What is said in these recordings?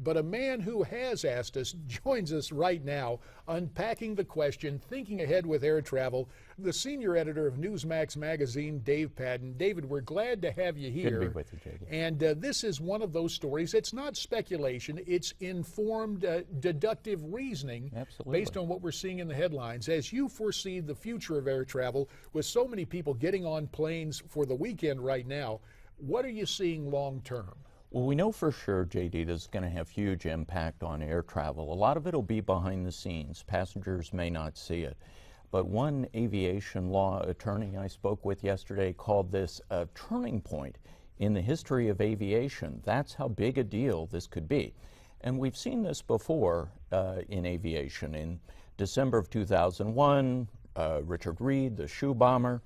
But a man who has asked us joins us right now, unpacking the question, thinking ahead with air travel, the senior editor of Newsmax magazine, Dave Patten. David, we're glad to have you here. Good to be with you, Jake. And uh, this is one of those stories. It's not speculation, it's informed, uh, deductive reasoning Absolutely. based on what we're seeing in the headlines. As you foresee the future of air travel, with so many people getting on planes for the weekend right now, what are you seeing long term? Well, we know for sure, JD, this is going to have huge impact on air travel. A lot of it will be behind the scenes. Passengers may not see it. But one aviation law attorney I spoke with yesterday called this a turning point in the history of aviation. That's how big a deal this could be. And we've seen this before uh, in aviation. In December of 2001, uh, Richard Reid, the shoe bomber,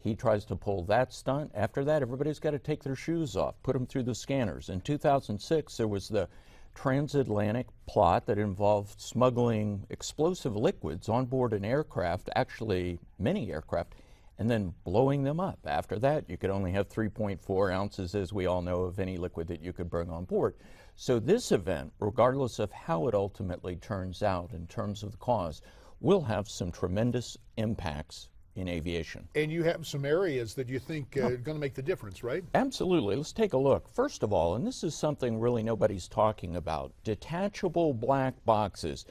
he tries to pull that stunt. After that, everybody's got to take their shoes off, put them through the scanners. In 2006, there was the transatlantic plot that involved smuggling explosive liquids on board an aircraft, actually many aircraft, and then blowing them up. After that, you could only have 3.4 ounces, as we all know, of any liquid that you could bring on board. So this event, regardless of how it ultimately turns out in terms of the cause, will have some tremendous impacts in aviation. And you have some areas that you think uh, are going to make the difference, right? Absolutely. Let's take a look. First of all, and this is something really nobody's talking about detachable black boxes.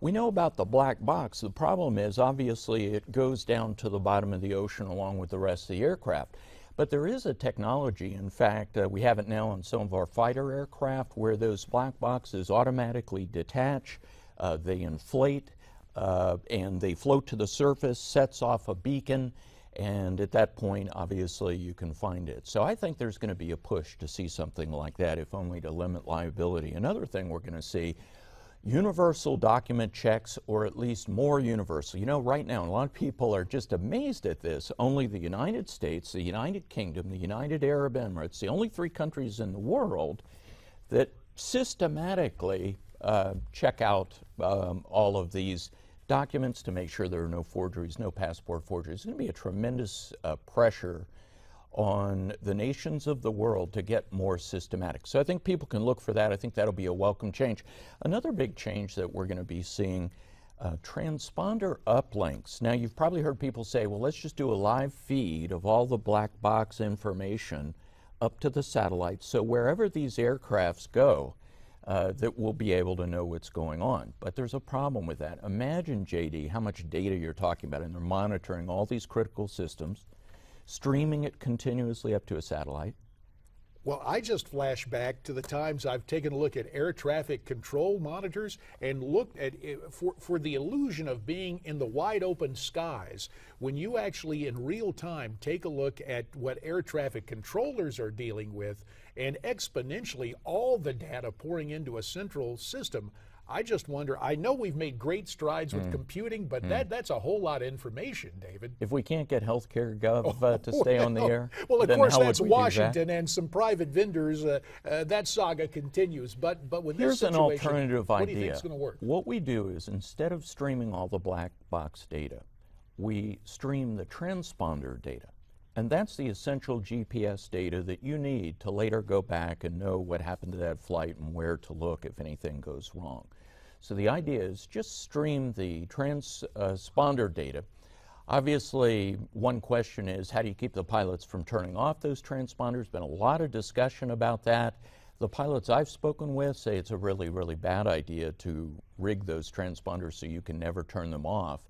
We know about the black box. The problem is, obviously, it goes down to the bottom of the ocean along with the rest of the aircraft. But there is a technology, in fact, uh, we have it now on some of our fighter aircraft, where those black boxes automatically detach, uh, they inflate, uh, and they float to the surface, sets off a beacon, and at that point, obviously, you can find it. So I think there's going to be a push to see something like that, if only to limit liability. Another thing we're going to see universal document checks, or at least more universal. You know, right now, a lot of people are just amazed at this. Only the United States, the United Kingdom, the United Arab Emirates, the only three countries in the world that systematically uh, check out um, all of these documents to make sure there are no forgeries, no passport forgeries. It's going to be a tremendous uh, pressure on the nations of the world to get more systematic. So I think people can look for that. I think that'll be a welcome change. Another big change that we're going to be seeing uh, transponder uplinks. Now, you've probably heard people say, well, let's just do a live feed of all the black box information up to the satellites. So wherever these aircrafts go, uh, that will be able to know what's going on. But there's a problem with that. Imagine, JD, how much data you're talking about, and they're monitoring all these critical systems, streaming it continuously up to a satellite. Well, I just flash back to the times I've taken a look at air traffic control monitors and looked at it for, for the illusion of being in the wide open skies. When you actually, in real time, take a look at what air traffic controllers are dealing with and exponentially all the data pouring into a central system, I just wonder. I know we've made great strides with mm. computing, but mm. that that's a whole lot of information, David. If we can't get healthcare gov uh, to stay on the air, well, of course that's Washington that? and some private vendors. Uh, uh, that saga continues. But but with here's this an alternative what idea. What do you think is going to work? What we do is instead of streaming all the black box data, we stream the transponder data. And that's the essential GPS data that you need to later go back and know what happened to that flight and where to look if anything goes wrong. So the idea is just stream the transponder data. Obviously, one question is how do you keep the pilots from turning off those transponders? Been a lot of discussion about that. The pilots I've spoken with say it's a really, really bad idea to rig those transponders so you can never turn them off.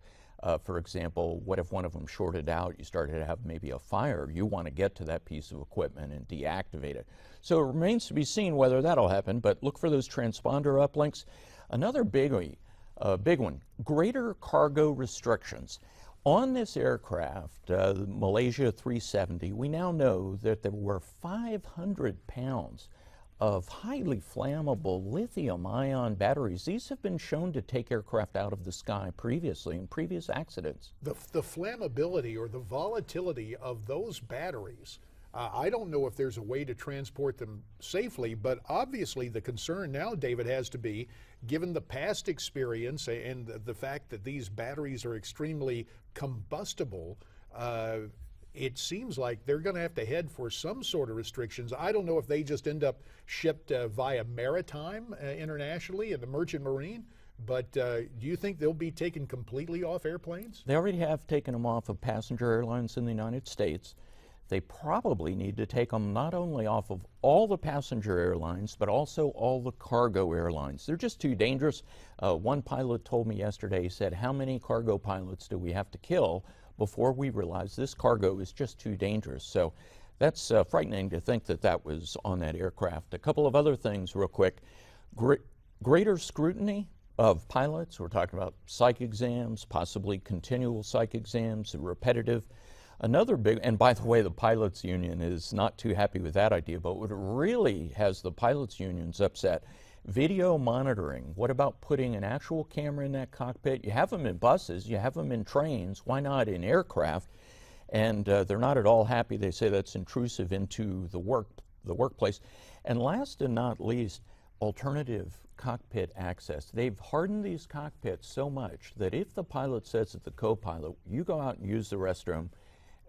Uh, for example, what if one of them shorted out, you started to have maybe a fire? You want to get to that piece of equipment and deactivate it. So it remains to be seen whether that'll happen, but look for those transponder uplinks. Another big, uh, big one, greater cargo restrictions. On this aircraft, uh, Malaysia 370, we now know that there were 500 pounds of highly flammable lithium ion batteries. These have been shown to take aircraft out of the sky previously in previous accidents. The, the flammability or the volatility of those batteries. Uh, I don't know if there's a way to transport them safely, but obviously the concern now, David, has to be given the past experience and the fact that these batteries are extremely combustible. Uh, it seems like they're going to have to head for some sort of restrictions. I don't know if they just end up shipped uh, via maritime uh, internationally in the merchant marine. But uh, do you think they'll be taken completely off airplanes? They already have taken them off of passenger airlines in the United States. They probably need to take them not only off of all the passenger airlines, but also all the cargo airlines. They're just too dangerous. Uh, one pilot told me yesterday, he said, How many cargo pilots do we have to kill before we realize this cargo is just too dangerous? So that's uh, frightening to think that that was on that aircraft. A couple of other things, real quick. Gre greater scrutiny of pilots. We're talking about psych exams, possibly continual psych exams, repetitive. Another big, and by the way, the pilots union is not too happy with that idea, but what really has the pilots unions upset, video monitoring. What about putting an actual camera in that cockpit? You have them in buses, you have them in trains, why not in aircraft? And uh, they're not at all happy. They say that's intrusive into the work, the workplace. And last and not least, alternative cockpit access. They've hardened these cockpits so much that if the pilot says to the co-pilot, you go out and use the restroom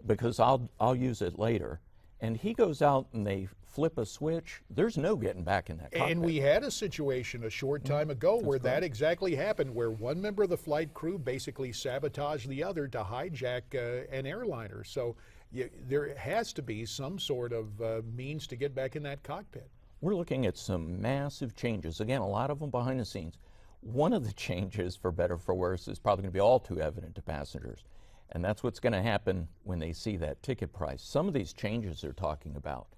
because I'll, I'll use it later, and he goes out and they flip a switch, there's no getting back in that cockpit. And we had a situation a short mm-hmm. time ago where that exactly happened, where one member of the flight crew basically sabotaged the other to hijack uh, an airliner. So you, there has to be some sort of uh, means to get back in that cockpit. We're looking at some massive changes. Again, a lot of them behind the scenes. One of the changes, for better or for worse, is probably going to be all too evident to passengers. And that's what's going to happen when they see that ticket price. Some of these changes they're talking about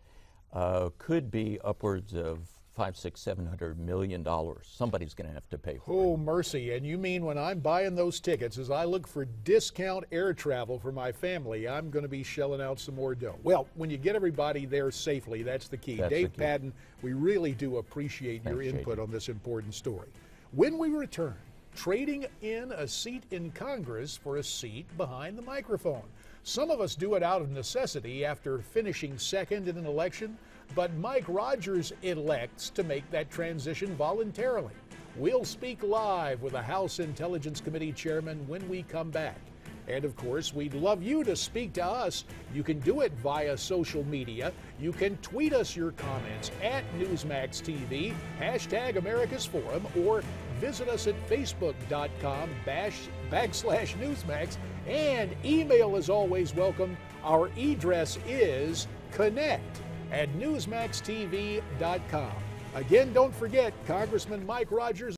uh, could be upwards of five, six, seven hundred million dollars. Somebody's going to have to pay for oh, it. Oh, mercy. And you mean when I'm buying those tickets, as I look for discount air travel for my family, I'm going to be shelling out some more dough. Well, when you get everybody there safely, that's the key. That's Dave the key. Patten, we really do appreciate your input on this important story. When we return, trading in a seat in Congress for a seat behind the microphone. Some of us do it out of necessity after finishing second in an election, but Mike Rogers elects to make that transition voluntarily. We'll speak live with the House Intelligence Committee Chairman when we come back. And of course, we'd love you to speak to us. You can do it via social media. You can tweet us your comments at Newsmax TV, hashtag America's Forum, or visit us at facebook.com bash, backslash Newsmax. And email is always welcome. Our address is connect at newsmaxtv.com. Again, don't forget, Congressman Mike Rogers.